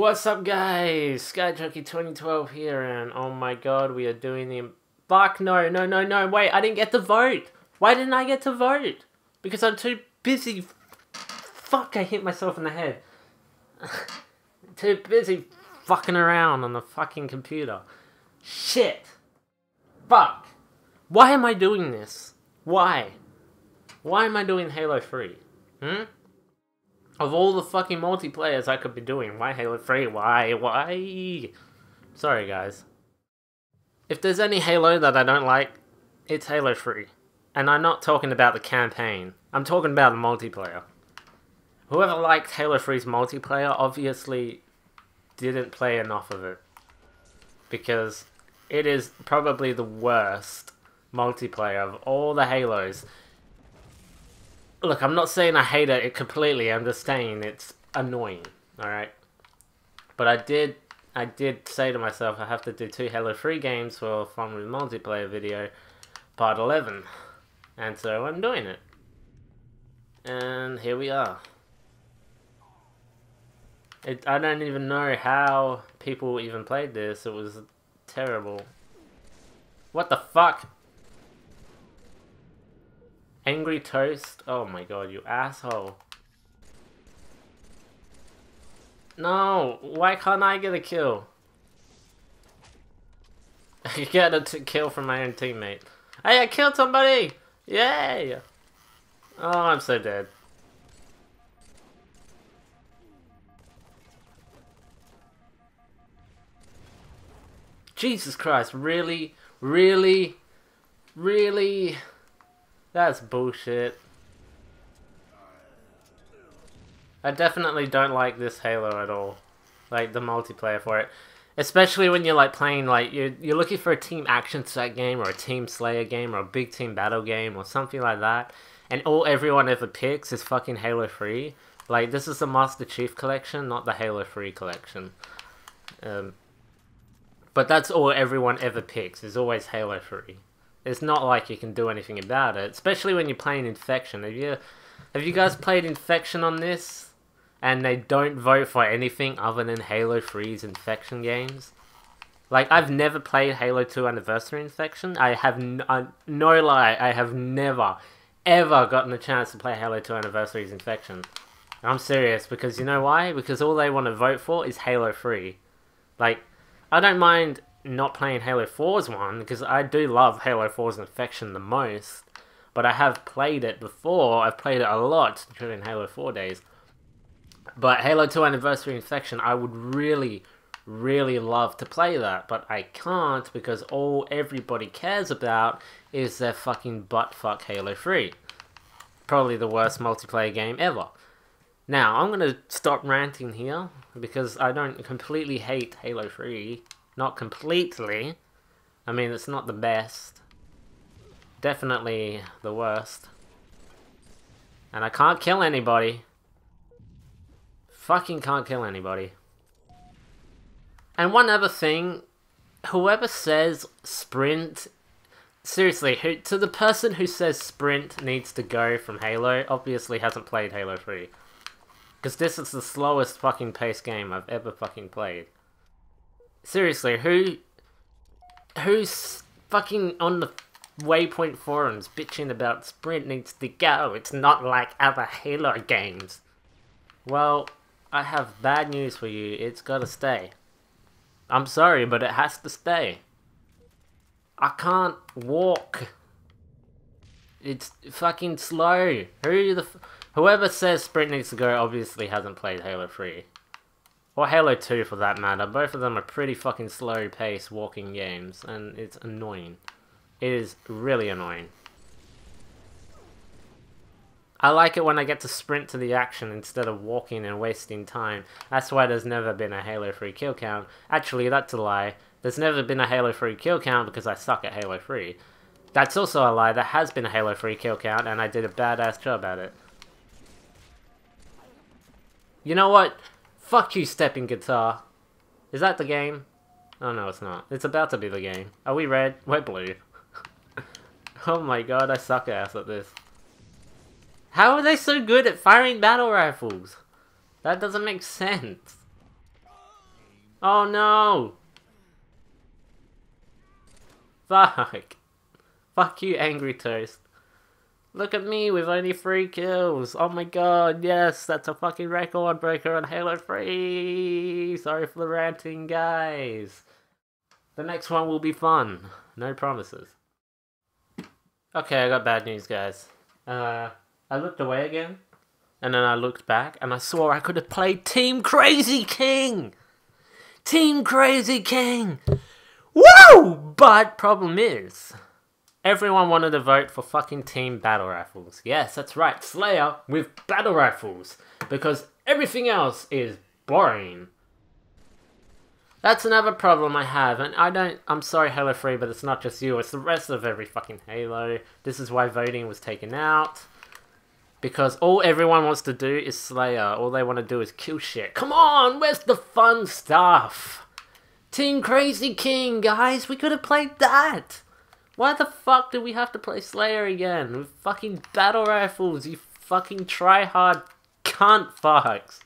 What's up guys? Sky Jockey 2012 here and oh my god we are doing the Fuck no no no no wait I didn't get to vote! Why didn't I get to vote? Because I'm too busy Fuck I hit myself in the head. too busy fucking around on the fucking computer. Shit! Fuck! Why am I doing this? Why? Why am I doing Halo 3? Hmm? Of all the fucking multiplayers I could be doing, why Halo 3? Why? Why? Sorry, guys. If there's any Halo that I don't like, it's Halo 3. And I'm not talking about the campaign. I'm talking about the multiplayer. Whoever liked Halo 3's multiplayer obviously didn't play enough of it. Because it is probably the worst multiplayer of all the Halos. Look, I'm not saying I hate it completely. I'm just saying it's annoying. All right. But I did, I did say to myself, I have to do two Halo 3 games for Fun with Multiplayer video, part 11, and so I'm doing it. And here we are. It, I don't even know how people even played this. It was terrible. What the fuck? Angry Toast? Oh my god, you asshole. No, why can't I get a kill? I get a kill from my own teammate. Hey, I killed somebody! Yay! Oh, I'm so dead. Jesus Christ, really? Really? Really? That's bullshit. I definitely don't like this Halo at all. Like, the multiplayer for it. Especially when you're, like, playing, like, you're, you're looking for a team Action Sack game, or a team slayer game, or a big team battle game, or something like that. And all everyone ever picks is fucking Halo 3. Like, this is the Master Chief collection, not the Halo 3 collection. Um, but that's all everyone ever picks, is always Halo 3 it's not like you can do anything about it, especially when you're playing Infection. Have you, have you guys played Infection on this? And they don't vote for anything other than Halo 3's Infection games? Like, I've never played Halo 2 Anniversary Infection. I have, no lie, I have never, ever gotten a chance to play Halo 2 Anniversary's Infection. I'm serious, because you know why? Because all they want to vote for is Halo 3. Like, I don't mind not playing Halo 4's one, because I do love Halo 4's Infection the most, but I have played it before, I've played it a lot during Halo 4 days. But Halo 2 Anniversary Infection, I would really, really love to play that, but I can't because all everybody cares about is their fucking buttfuck Halo 3. Probably the worst multiplayer game ever. Now, I'm going to stop ranting here because I don't completely hate Halo 3. Not completely. I mean, it's not the best. Definitely the worst. And I can't kill anybody. Fucking can't kill anybody. And one other thing, whoever says sprint, seriously, who, to the person who says sprint needs to go from Halo, obviously hasn't played Halo 3. Because this is the slowest fucking pace game I've ever fucking played. Seriously, who... Who's fucking on the Waypoint forums bitching about Sprint needs to go? It's not like other Halo games. Well, I have bad news for you. It's gotta stay. I'm sorry, but it has to stay. I can't walk. It's fucking slow. Who the... Whoever says Sprint needs to go obviously hasn't played Halo 3. Or Halo 2 for that matter. Both of them are pretty fucking slow paced walking games, and it's annoying. It is really annoying. I like it when I get to sprint to the action instead of walking and wasting time. That's why there's never been a Halo 3 kill count. Actually, that's a lie. There's never been a Halo 3 kill count because I suck at Halo 3. That's also a lie. There has been a Halo 3 kill count and I did a badass job at it. You know what? Fuck you, stepping guitar. Is that the game? Oh no, it's not. It's about to be the game. Are we red? We're blue. oh my god, I suck ass at this. How are they so good at firing battle rifles? That doesn't make sense. Oh no! Fuck. Fuck you, Angry Toast. Look at me with only three kills. Oh my god, yes, that's a fucking record breaker on Halo 3. Sorry for the ranting, guys. The next one will be fun. No promises. Okay, I got bad news, guys. Uh, I looked away again, and then I looked back, and I saw I could have played Team Crazy King! Team Crazy King! Woo! But problem is, everyone wanted to vote for fucking Team Battle Rifles. Yes, that's right, Slayer with battle rifles, because everything else is boring. That's another problem I have, and I don't. I'm sorry, Halo 3, but it's not just you, it's the rest of every fucking Halo. This is why voting was taken out. Because all everyone wants to do is Slayer. All they want to do is kill shit. Come on, where's the fun stuff? Team Crazy King, guys, we could have played that. Why the fuck do we have to play Slayer again? With fucking battle rifles, you fucking try-hard cunt fucks.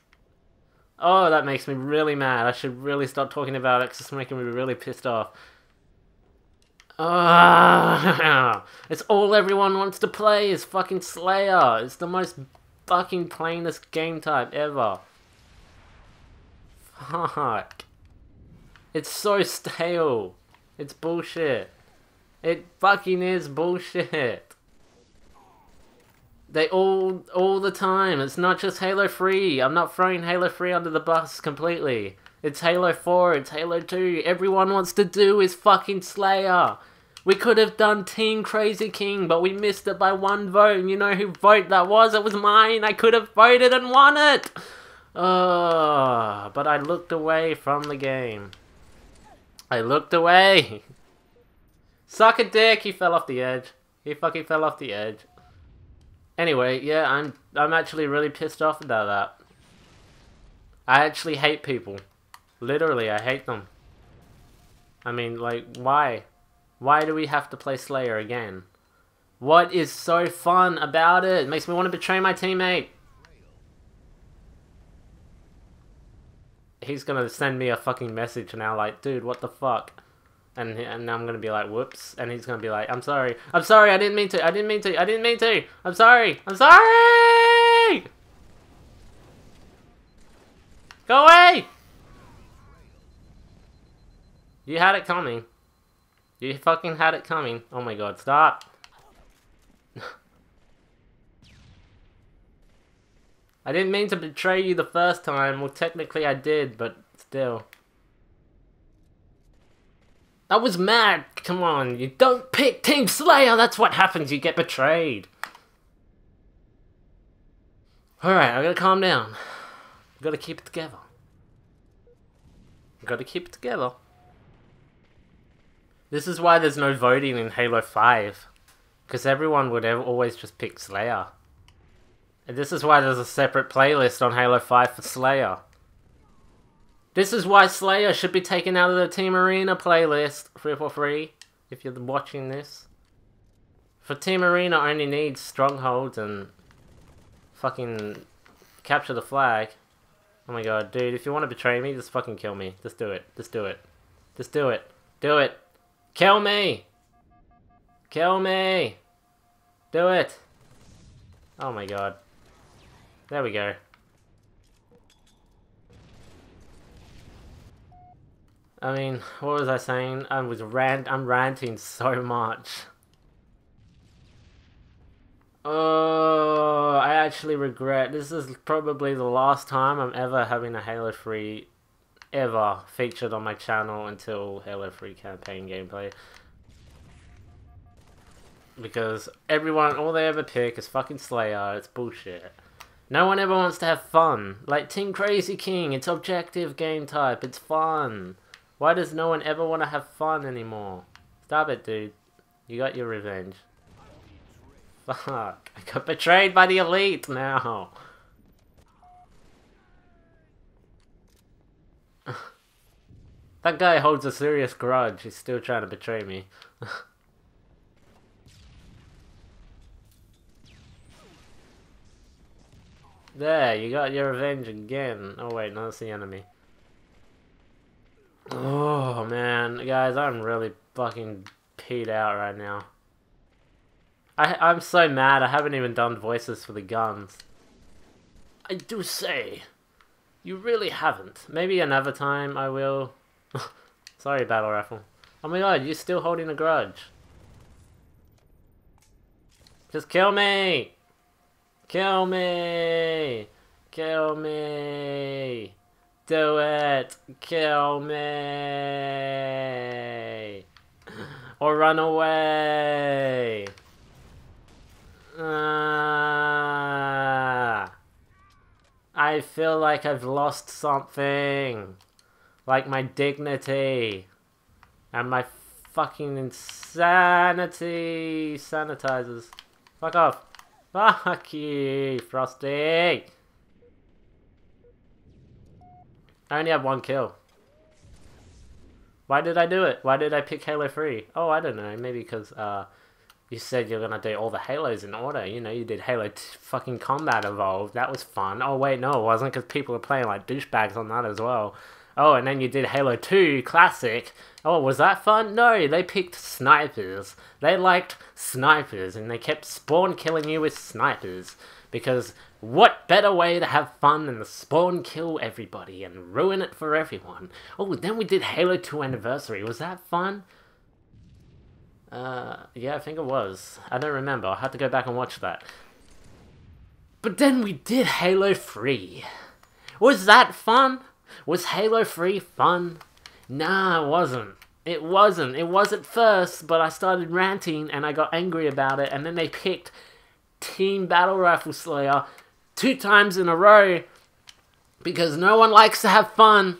Oh, that makes me really mad. I should really stop talking about it because it's making me really pissed off. Ah, it's all everyone wants to play is fucking Slayer. It's the most fucking plainest game type ever. Fuck. It's so stale. It's bullshit. It fucking is bullshit. They all, all the time. It's not just Halo 3. I'm not throwing Halo 3 under the bus completely. It's Halo 4, it's Halo 2. Everyone wants to do is fucking Slayer. We could have done Team Crazy King, but we missed it by one vote. And you know who vote that was? It was mine. I could have voted and won it. Oh, but I looked away from the game. I looked away. Suck a dick, he fell off the edge. He fucking fell off the edge. Anyway, yeah, I'm I'm actually really pissed off about that. I actually hate people. Literally, I hate them. I mean, like, why? Why do we have to play Slayer again? What is so fun about it? It makes me want to betray my teammate. He's gonna send me a fucking message now like, dude, what the fuck? And, and I'm gonna be like, whoops. And he's gonna be like, I'm sorry. I'm sorry, I didn't mean to. I didn't mean to. I didn't mean to. I'm sorry. I'm sorry! Go away! You had it coming. You fucking had it coming. Oh my god, stop. I didn't mean to betray you the first time. Well, technically I did, but still. I was mad. Come on, you don't pick Team Slayer. That's what happens. You get betrayed. Alright, I gotta calm down. I gotta keep it together. I gotta keep it together. This is why there's no voting in Halo 5. Because everyone would always just pick Slayer. And this is why there's a separate playlist on Halo 5 for Slayer. This is why Slayer should be taken out of the Team Arena playlist, 343, if you're watching this. For Team Arena only needs Strongholds and fucking capture the flag. Oh my god, dude, if you want to betray me, just fucking kill me. Just do it. Just do it. Just do it. Do it. Kill me! Kill me! Do it! Oh my god. There we go. I mean, what was I saying? I was rant I'm ranting so much. Oh, I actually regret. This is probably the last time I'm ever having a Halo 3 ever featured on my channel until Halo 3 campaign gameplay. Because everyone, all they ever pick is fucking Slayer, it's bullshit. No one ever wants to have fun. Like Team Crazy King, it's objective game type, it's fun. Why does no one ever want to have fun anymore? Stop it, dude. You got your revenge. Fuck. I got betrayed by the elite now. that guy holds a serious grudge. He's still trying to betray me. There, you got your revenge again. Oh wait, no, that's the enemy. Oh, man, guys, I'm really fucking peed out right now. I, I'm so mad, I haven't even done voices for the guns. I do say, you really haven't. Maybe another time I will. Sorry, Battle Rifle. Oh my god, you're still holding a grudge. Just kill me! Kill me! Kill me! Do it! Kill me! Or run away! Ah. I feel like I've lost something. Like my dignity. And my fucking insanity sanitizers. Fuck off. Fuck you, Frosty. I only have one kill. Why did I do it? Why did I pick Halo 3? Oh, I don't know. Maybe because uh, you said you're gonna do all the Halos in order. You know, you did Halo fucking Combat Evolved. That was fun. Oh, wait, no, it wasn't because people are playing like douchebags on that as well. Oh, and then you did Halo 2 Classic. Oh, was that fun? No, they picked snipers. They liked snipers, and they kept spawn killing you with snipers. Because what better way to have fun than to spawn kill everybody and ruin it for everyone? Oh, then we did Halo 2 Anniversary. Was that fun? Uh, yeah, I think it was. I don't remember. I'll have to go back and watch that. But then we did Halo 3. Was that fun? Was Halo 3 fun? Nah, it wasn't. It wasn't. It was at first, but I started ranting and I got angry about it, and then they picked Team Battle Rifle Slayer two times in a row because no one likes to have fun.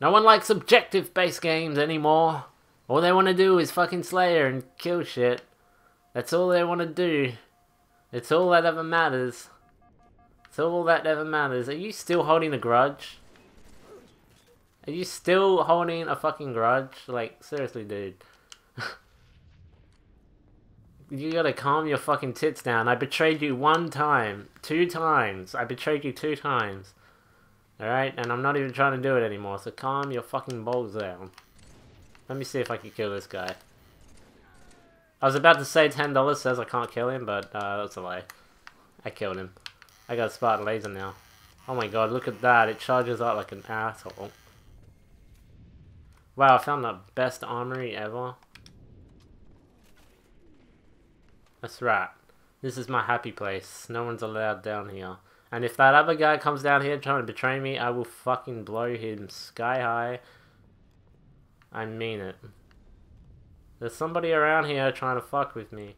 No one likes objective based games anymore. All they want to do is fucking Slayer and kill shit. That's all they want to do. It's all that ever matters. It's all that ever matters. Are you still holding a grudge? Are you still holding a fucking grudge? Like, seriously, dude. You gotta calm your fucking tits down. I betrayed you one time. Two times. I betrayed you two times. Alright? And I'm not even trying to do it anymore, so calm your fucking balls down. Let me see if I can kill this guy. I was about to say $10 says I can't kill him, but uh, that's a lie. I killed him. I got a Spartan laser now. Oh my god, look at that. It charges out like an asshole. Wow, I found the best armory ever. That's right. This is my happy place. No one's allowed down here. And if that other guy comes down here trying to betray me, I will fucking blow him sky high. I mean it. There's somebody around here trying to fuck with me.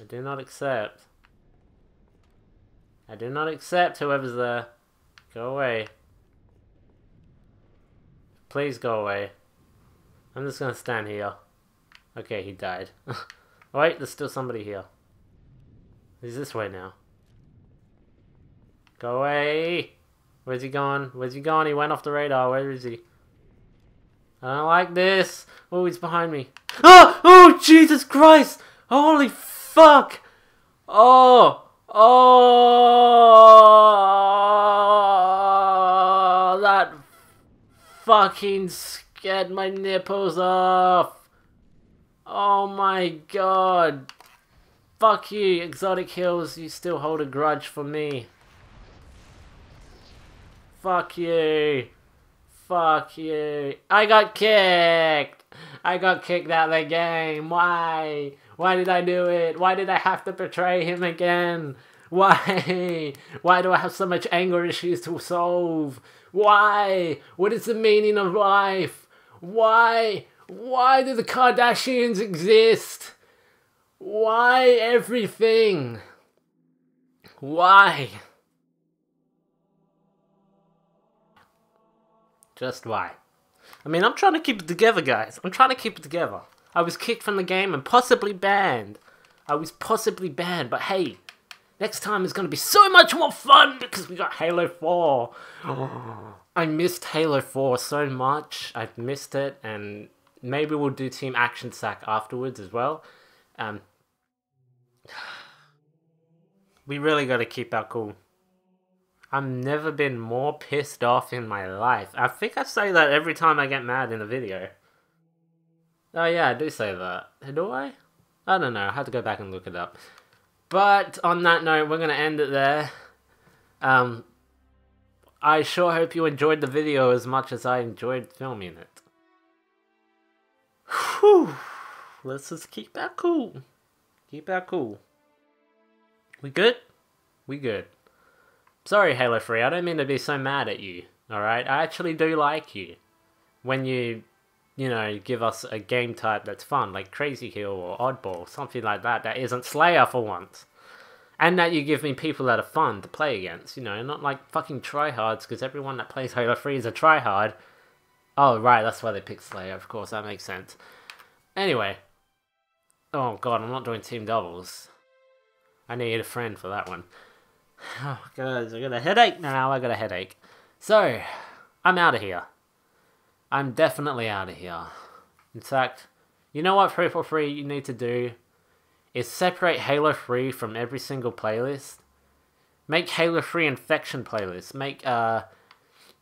I do not accept. I do not accept whoever's there. Go away. Please go away. I'm just gonna stand here. Okay, he died. Wait, there's still somebody here. He's this way now. Go away! Where's he gone? Where's he gone? He went off the radar. Where is he? I don't like this. Oh, he's behind me. Oh! Oh, Jesus Christ! Holy fuck! Oh! Oh! That fucking scared my nipples off. Oh my god. Fuck you, Exotic Hills, you still hold a grudge for me. Fuck you. Fuck you. I got kicked. I got kicked out of the game. Why? Why did I do it? Why did I have to betray him again? Why? Why do I have so much anger issues to solve? Why? What is the meaning of life? Why? Why do the Kardashians exist? Why everything? Why? Just why? I mean, I'm trying to keep it together, guys. I'm trying to keep it together. I was kicked from the game and possibly banned. I was possibly banned, but hey, Next time is going to be so much more fun because we got Halo 4. I missed Halo 4 so much. I've missed it, and maybe we'll do Team Action Sack afterwards as well. Um, we really got to keep our cool. I've never been more pissed off in my life. I think I say that every time I get mad in a video. Oh yeah, I do say that. Do I? I don't know. I have to go back and look it up. But on that note, we're gonna end it there. Um, I sure hope you enjoyed the video as much as I enjoyed filming it. Whew. Let's just keep that cool. Keep that cool. We good? We good. Sorry, Halo 3, I don't mean to be so mad at you, alright? I actually do like you. When you, you know, give us a game type that's fun, like Crazy Hill or Oddball, something like that, that isn't Slayer for once. And that you give me people that are fun to play against, you know, not like fucking tryhards, because everyone that plays Halo 3 is a tryhard. Oh, right, that's why they picked Slayer, of course, that makes sense. Anyway. Oh god, I'm not doing team doubles. I need a friend for that one. Oh, guys, I got a headache now. I got a headache. So, I'm out of here. I'm definitely out of here. In fact, you know what 343 you need to do? Is separate Halo 3 from every single playlist. Make Halo 3 Infection playlist. Make uh,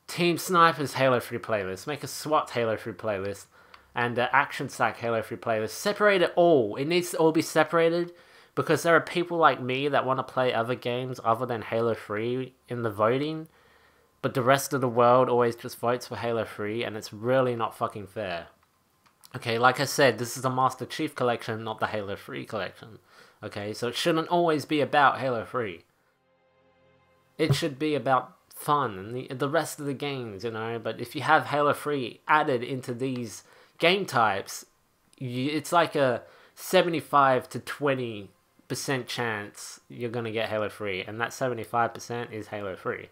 Team Snipers Halo 3 playlist. Make a SWAT Halo 3 playlist. And uh, Action Sack Halo 3 playlist. Separate it all. It needs to all be separated because there are people like me that want to play other games other than Halo 3 in the voting, but the rest of the world always just votes for Halo 3, and it's really not fucking fair. Okay, like I said, this is the Master Chief collection, not the Halo 3 collection. Okay, so it shouldn't always be about Halo 3. It should be about fun and the, the rest of the games, you know, but if you have Halo 3 added into these game types, you, it's like a 75 to 20 percent chance you're gonna get Halo 3, and that 75% is Halo 3.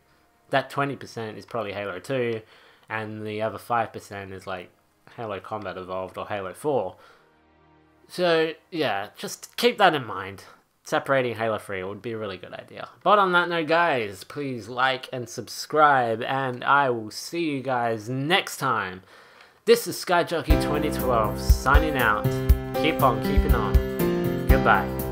That 20% is probably Halo 2, and the other 5% is like Halo Combat Evolved or Halo 4. So, yeah, just keep that in mind. Separating Halo 3 would be a really good idea. But on that note, guys, please like and subscribe, and I will see you guys next time. This is SkyJockey2012 signing out. Keep on keeping on. Goodbye.